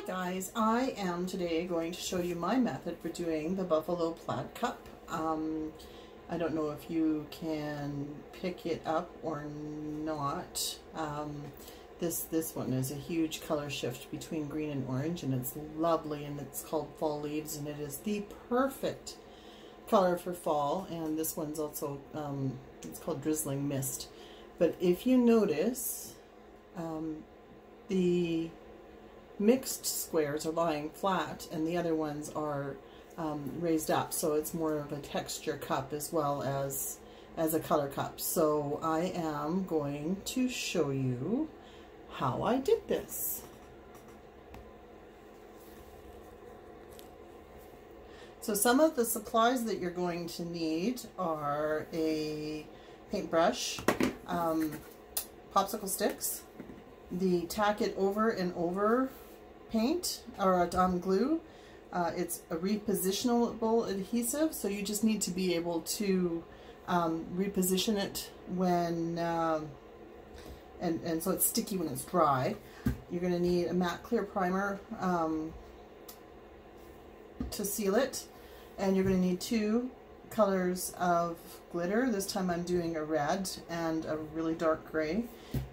Hi guys, I am today going to show you my method for doing the Buffalo Plaid Cup. Um, I don't know if you can pick it up or not. Um, this, this one is a huge color shift between green and orange and it's lovely and it's called Fall Leaves and it is the perfect color for fall and this one's also, um, it's called Drizzling Mist. But if you notice, um, the mixed squares are lying flat and the other ones are um, raised up. So it's more of a texture cup as well as as a color cup. So I am going to show you how I did this. So some of the supplies that you're going to need are a paintbrush um, popsicle sticks the tack it over and over paint or um, glue. Uh, it's a repositionable adhesive, so you just need to be able to um, reposition it when, uh, and, and so it's sticky when it's dry. You're going to need a matte clear primer um, to seal it, and you're going to need two colors of glitter. This time I'm doing a red and a really dark gray,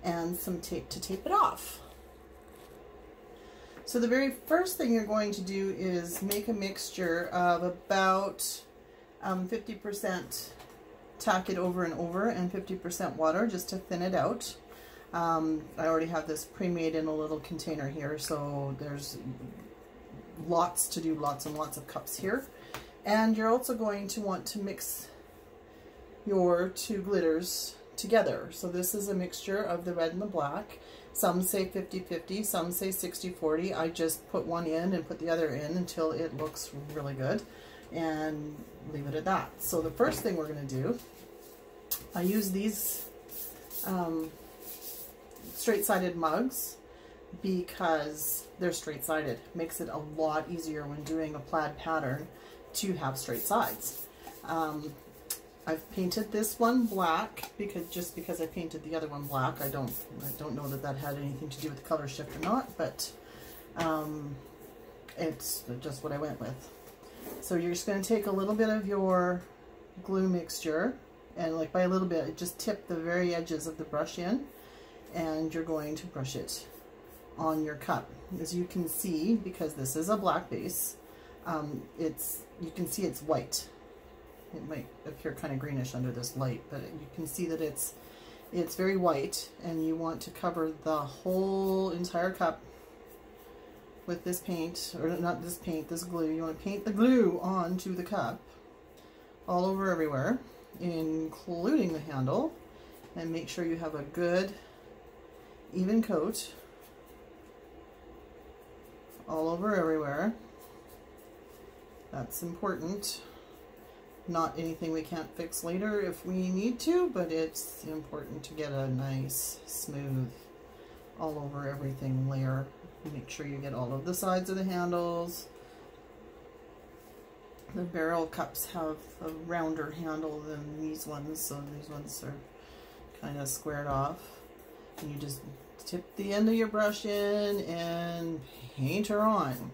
and some tape to tape it off. So the very first thing you're going to do is make a mixture of about 50% um, tack it over and over and 50% water just to thin it out. Um, I already have this pre-made in a little container here, so there's lots to do, lots and lots of cups here. And you're also going to want to mix your two glitters together. So this is a mixture of the red and the black. Some say 50-50, some say 60-40. I just put one in and put the other in until it looks really good and leave it at that. So the first thing we're going to do, I use these um, straight-sided mugs because they're straight-sided. Makes it a lot easier when doing a plaid pattern to have straight sides. Um, I've painted this one black because just because I painted the other one black. I don't I don't know that that had anything to do with the color shift or not, but um, it's just what I went with. So you're just going to take a little bit of your glue mixture and like by a little bit, just tip the very edges of the brush in and you're going to brush it on your cup. As you can see, because this is a black base, um, it's you can see it's white it might appear kind of greenish under this light, but you can see that it's it's very white and you want to cover the whole entire cup with this paint, or not this paint, this glue. You want to paint the glue onto the cup all over everywhere, including the handle, and make sure you have a good even coat all over everywhere. That's important not anything we can't fix later if we need to, but it's important to get a nice, smooth, all over everything layer. Make sure you get all of the sides of the handles. The barrel cups have a rounder handle than these ones, so these ones are kind of squared off. And you just tip the end of your brush in and paint her on.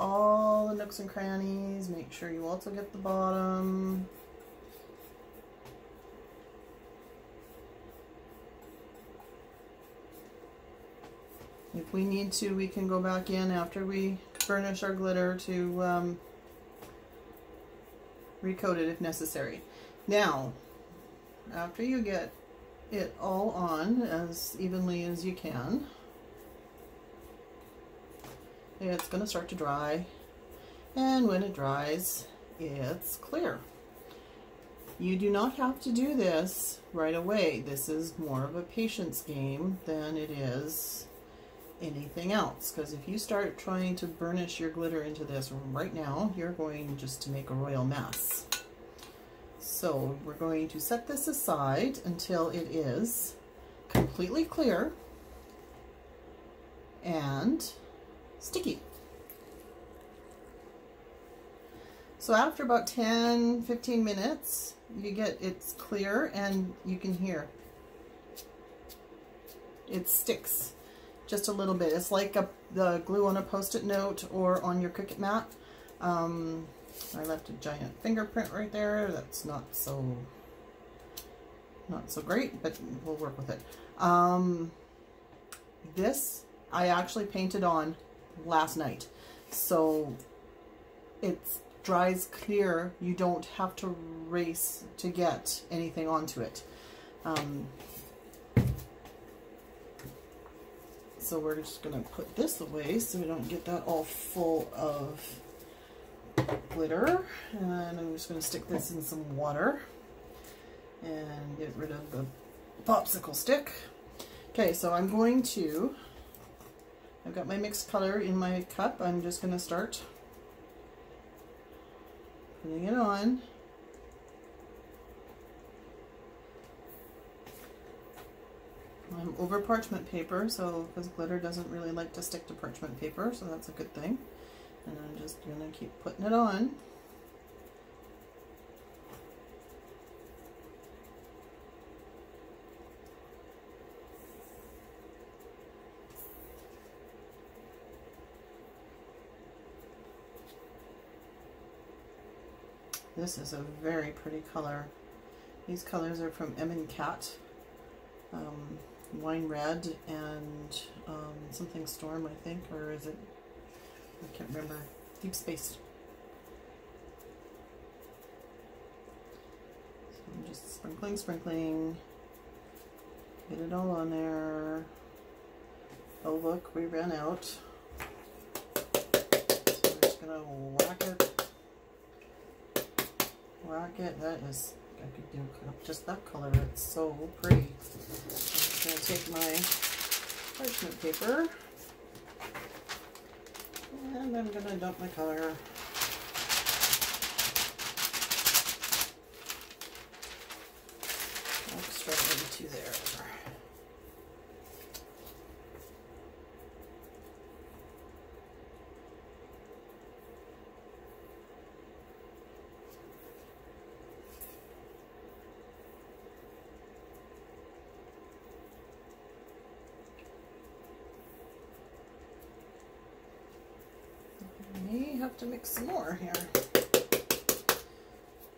All the nooks and crannies. Make sure you also get the bottom. If we need to, we can go back in after we burnish our glitter to um, recoat it if necessary. Now, after you get it all on as evenly as you can, it's going to start to dry. And when it dries, it's clear. You do not have to do this right away. This is more of a patience game than it is anything else. Because if you start trying to burnish your glitter into this right now, you're going just to make a royal mess. So we're going to set this aside until it is completely clear and sticky. So after about 10, 15 minutes, you get it's clear and you can hear it sticks just a little bit. It's like a, the glue on a post-it note or on your Cricut mat. Um, I left a giant fingerprint right there. That's not so, not so great, but we'll work with it. Um, this I actually painted on last night. So it dries clear. You don't have to race to get anything onto it. Um, so we're just going to put this away so we don't get that all full of glitter. And I'm just going to stick this in some water and get rid of the popsicle stick. Okay, so I'm going to, I've got my mixed color in my cup. I'm just going to start putting it on. I'm over parchment paper, so because glitter doesn't really like to stick to parchment paper, so that's a good thing. And I'm just going to keep putting it on. This is a very pretty color. These colors are from M and Cat. Um, wine red and um, something storm, I think, or is it? I can't remember. Deep space. So I'm just sprinkling, sprinkling. Get it all on there. Oh look, we ran out. So I'm just gonna whack it. It. That is I could do just that color. It's so pretty I'm just going to take my parchment paper and I'm going to dump my color. straight into there. Have to mix some more here.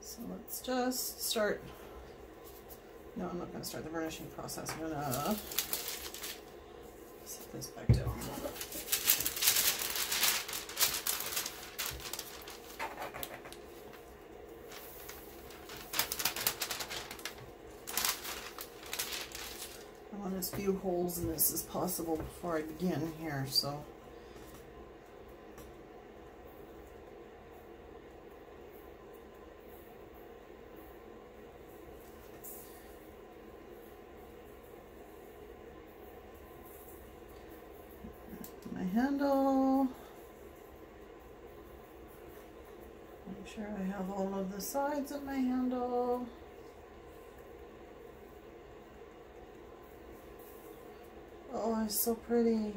So let's just start. No, I'm not going to start the burnishing process. I'm going to set this back down. I want as few holes in this as possible before I begin here, so handle. Have all of the sides of my handle. Oh, it's so pretty. And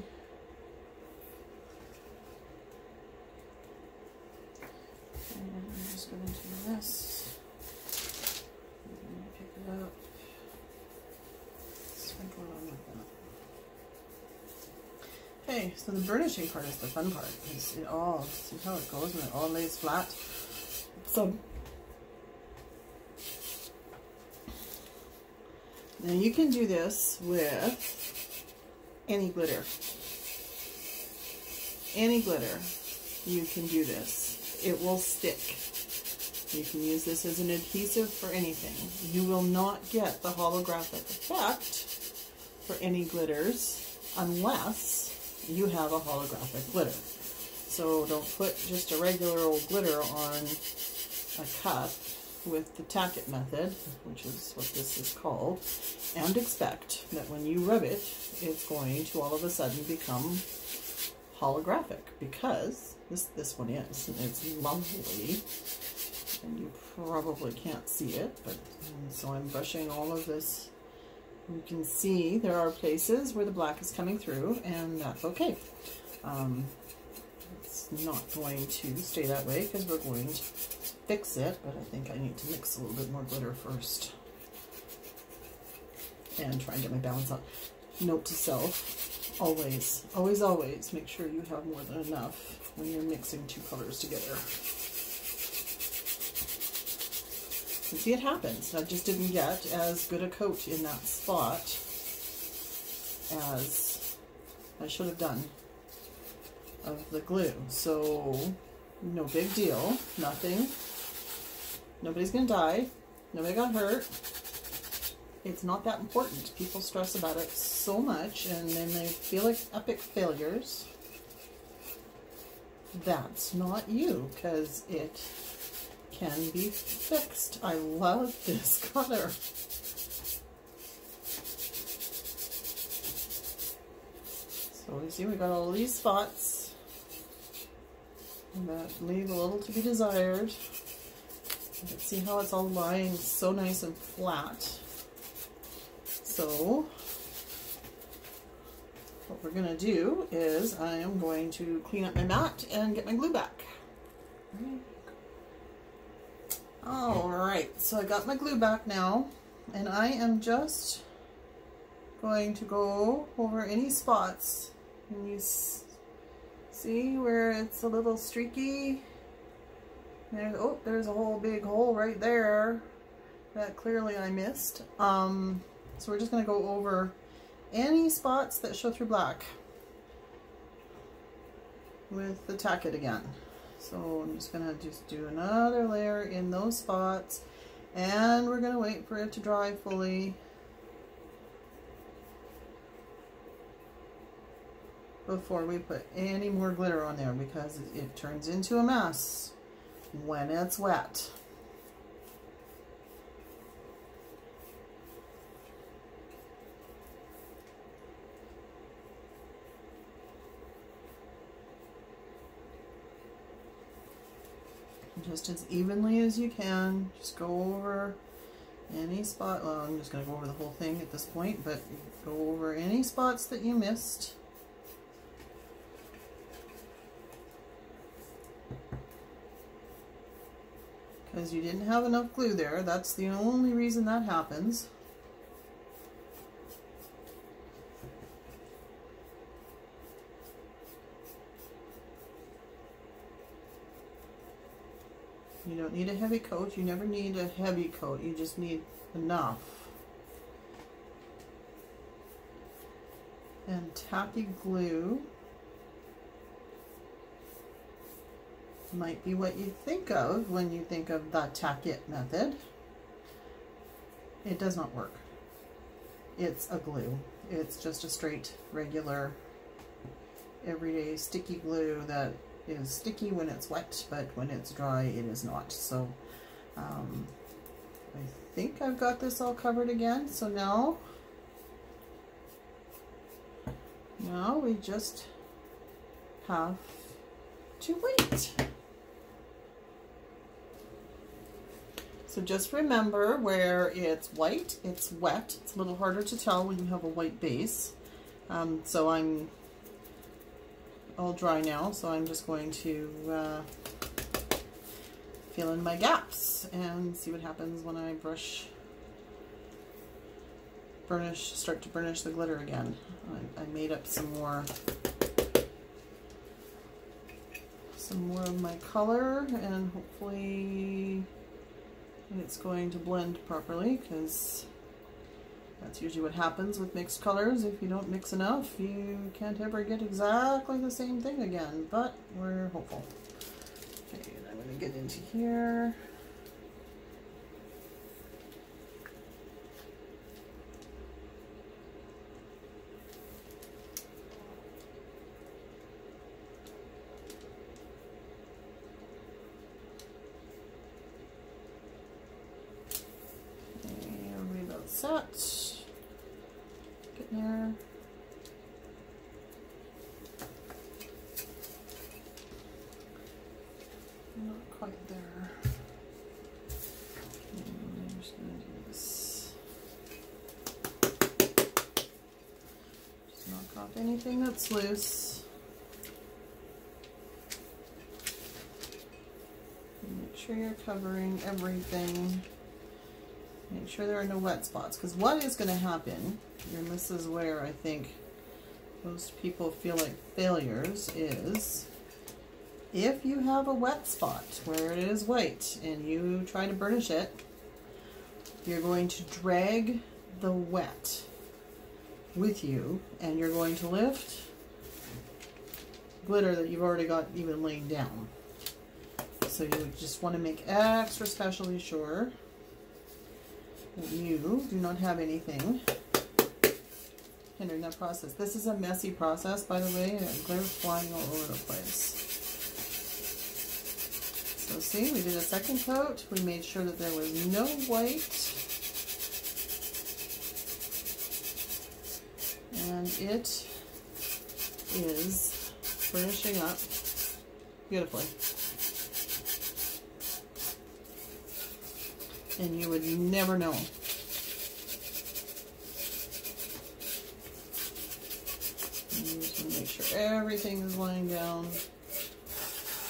I'm just going to do this. pick it up. Sprinkle it on like that. Okay, so the burnishing part is the fun part. It all, see how it goes and it all lays flat. Now you can do this with any glitter. Any glitter, you can do this. It will stick. You can use this as an adhesive for anything. You will not get the holographic effect for any glitters unless you have a holographic glitter. So don't put just a regular old glitter on a cup with the tack-it method, which is what this is called, and expect that when you rub it, it's going to all of a sudden become holographic because this, this one is, and it's lovely, and you probably can't see it, but so I'm brushing all of this you can see there are places where the black is coming through and that's okay. Um, it's not going to stay that way because we're going to fix it, but I think I need to mix a little bit more glitter first and try and get my balance out. note to self, always, always, always make sure you have more than enough when you're mixing two colors together. See, it happens. I just didn't get as good a coat in that spot as I should have done of the glue. So, no big deal. Nothing. Nobody's going to die. Nobody got hurt. It's not that important. People stress about it so much and then they feel like epic failures. That's not you because it can be fixed. I love this color. So you see we got all these spots that leave a little to be desired. See how it's all lying so nice and flat. So what we're going to do is I am going to clean up my mat and get my glue back. Alright, so I got my glue back now and I am just going to go over any spots and you see where it's a little streaky there's, oh there's a whole big hole right there that clearly I missed. Um, so we're just going to go over any spots that show through black with the tack it again. So I'm just going to just do another layer in those spots and we're going to wait for it to dry fully. Before we put any more glitter on there because it turns into a mess when it's wet. Just as evenly as you can, just go over any spot, well I'm just going to go over the whole thing at this point, but go over any spots that you missed. Because you didn't have enough glue there. That's the only reason that happens. You don't need a heavy coat. You never need a heavy coat. You just need enough. And tacky glue might be what you think of when you think of the tack it method. It does not work. It's a glue. It's just a straight, regular, everyday sticky glue that is sticky when it's wet, but when it's dry, it is not. So um, I think I've got this all covered again. So now, now we just have to wait. So just remember where it's white, it's wet. It's a little harder to tell when you have a white base. Um, so I'm all dry now, so I'm just going to uh, fill in my gaps and see what happens when I brush, burnish, start to burnish the glitter again. I, I made up some more some more of my color and hopefully it's going to blend properly because that's usually what happens with mixed colors. If you don't mix enough, you can't ever get exactly the same thing again, but we're hopeful. Okay, I'm going to get into here. Set. Get there. Not quite there. I'm just gonna do this. Just knock off anything that's loose. Make sure you're covering everything. Make sure there are no wet spots. Because what is going to happen, and this is where I think most people feel like failures, is if you have a wet spot where it is white and you try to burnish it, you're going to drag the wet with you and you're going to lift glitter that you've already got even laying down. So you just want to make extra specially sure you do not have anything hindering that process. This is a messy process, by the way, and glitter flying all over the place. So see, we did a second coat. We made sure that there was no white. And it is finishing up beautifully. And you would never know. Make sure everything is laying down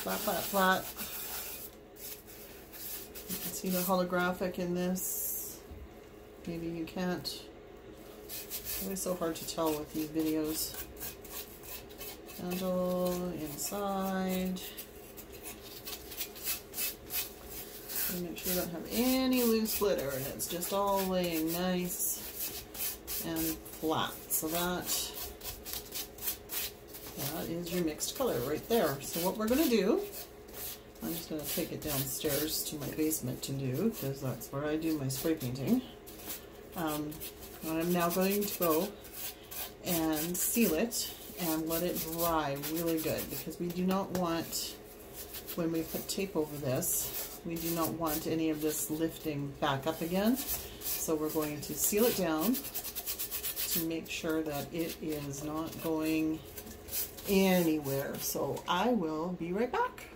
flat, flat, flat. You can see the holographic in this. Maybe you can't. It's always so hard to tell with these videos. Handle inside. Make sure you don't have any loose glitter and it's just all laying nice and flat. So that, that is your mixed color right there. So what we're going to do, I'm just going to take it downstairs to my basement to do because that's where I do my spray painting. Um, I'm now going to go and seal it and let it dry really good because we do not want, when we put tape over this, we do not want any of this lifting back up again. So we're going to seal it down to make sure that it is not going anywhere. So I will be right back.